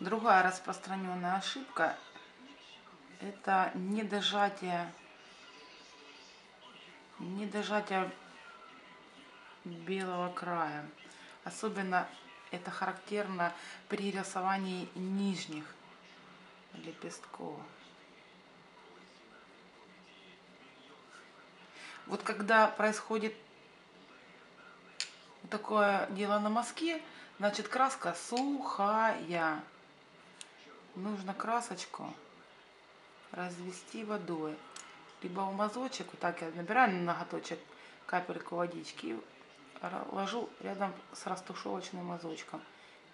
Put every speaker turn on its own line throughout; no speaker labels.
Другая распространенная ошибка – это недожатие, недожатие белого края. Особенно это характерно при рисовании нижних лепестков. Вот когда происходит такое дело на мазке, значит краска сухая. Нужно красочку развести водой. Либо в мазочек, вот так я набираю на ноготочек капельку водички ложу рядом с растушевочным мазочком.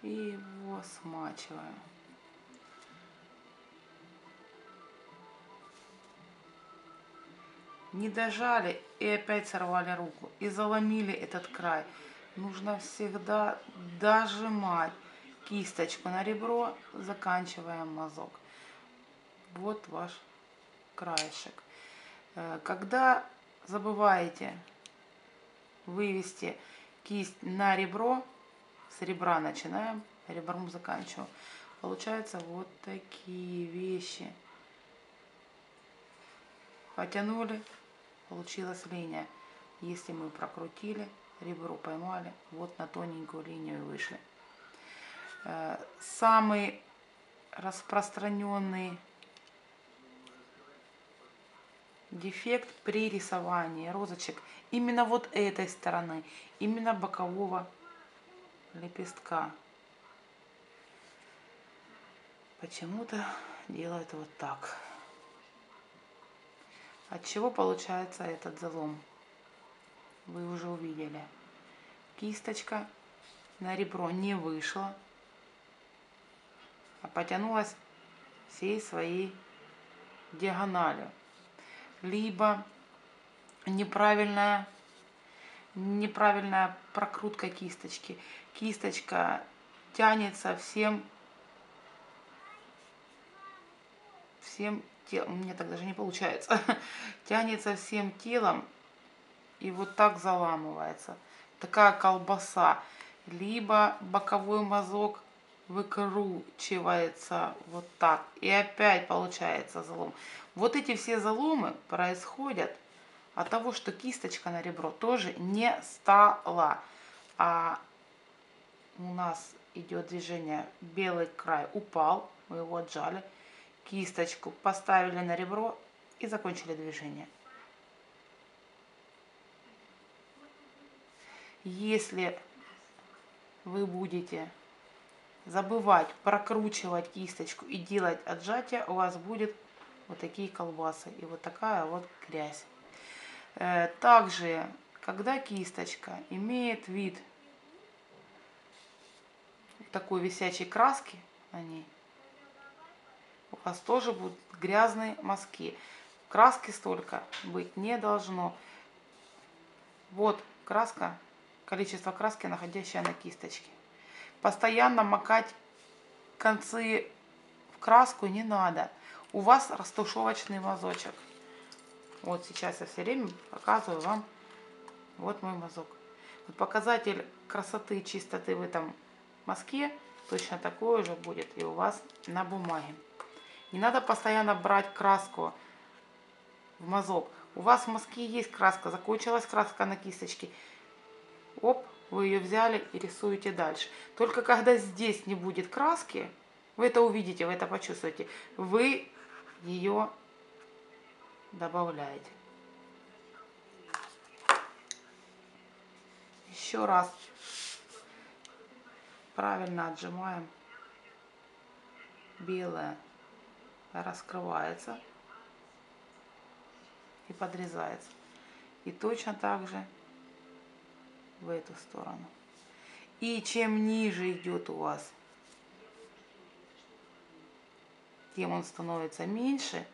И его смачиваю. Не дожали и опять сорвали руку. И заломили этот край. Нужно всегда дожимать кисточку на ребро, заканчиваем мазок. Вот ваш краешек. Э, когда забываете вывести кисть на ребро, с ребра начинаем, ребром заканчиваем. Получаются вот такие вещи. Потянули, получилась линия. Если мы прокрутили, ребро поймали, вот на тоненькую линию вышли. Э, самый распространенный дефект при рисовании розочек именно вот этой стороны, именно бокового лепестка. Почему-то делают вот так. От чего получается этот залом? Вы уже увидели. Кисточка на ребро не вышла, потянулась всей своей диагональю. Либо неправильная, неправильная прокрутка кисточки. Кисточка тянется всем, всем телом, мне так даже не получается, тянется всем телом и вот так заламывается. Такая колбаса. Либо боковой мазок выкручивается вот так. И опять получается залом. Вот эти все заломы происходят от того, что кисточка на ребро тоже не стала. А у нас идет движение, белый край упал, мы его отжали кисточку, поставили на ребро и закончили движение. Если вы будете забывать прокручивать кисточку и делать отжатие, у вас будет вот такие колбасы и вот такая вот грязь. Э, также, когда кисточка имеет вид такой висячей краски на ней, у вас тоже будут грязные мазки. Краски столько быть не должно. Вот краска, количество краски, находящее на кисточке. Постоянно макать концы в краску не надо. У вас растушевочный мазочек. Вот сейчас я все время показываю вам вот мой мазок. Вот показатель красоты, чистоты в этом мазке точно такой же будет и у вас на бумаге. Не надо постоянно брать краску в мазок. У вас в мазке есть краска, закончилась краска на кисточке. Оп, вы ее взяли и рисуете дальше. Только когда здесь не будет краски, вы это увидите, вы это почувствуете, вы ее добавляете. Еще раз правильно отжимаем белое раскрывается и подрезается. И точно так же в эту сторону. И чем ниже идет у вас, тем он становится меньше.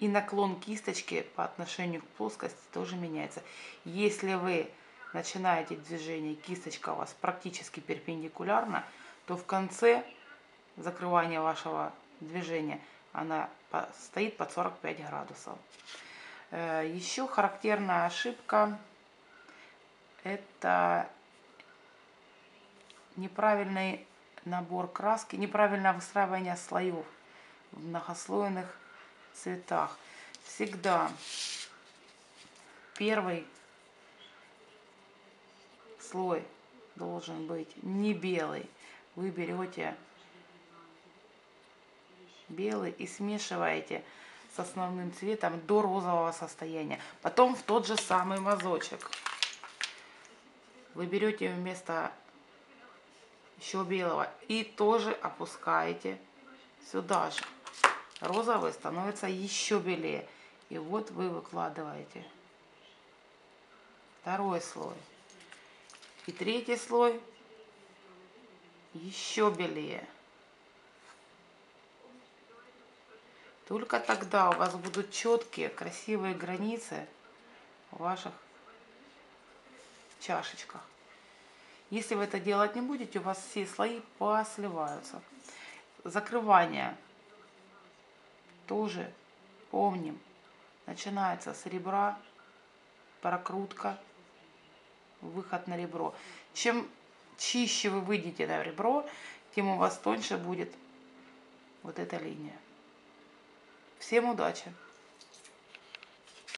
И наклон кисточки по отношению к плоскости тоже меняется. Если вы начинаете движение, кисточка у вас практически перпендикулярна, то в конце закрывания вашего движения она стоит под 45 градусов. Э, Еще характерная ошибка – это неправильный набор краски, неправильное выстраивание слоев в многослойных цветах. Всегда первый слой должен быть не белый. Вы берете белый и смешиваете с основным цветом до розового состояния. Потом в тот же самый мазочек вы берете вместо еще белого и тоже опускаете сюда же. Розовый становится еще белее. И вот вы выкладываете второй слой. И третий слой еще белее. Только тогда у вас будут четкие, красивые границы ваших чашечках. Если вы это делать не будете, у вас все слои посливаются. Закрывание тоже помним. Начинается с ребра, прокрутка, выход на ребро. Чем чище вы выйдете на ребро, тем у вас тоньше будет вот эта линия. Всем удачи!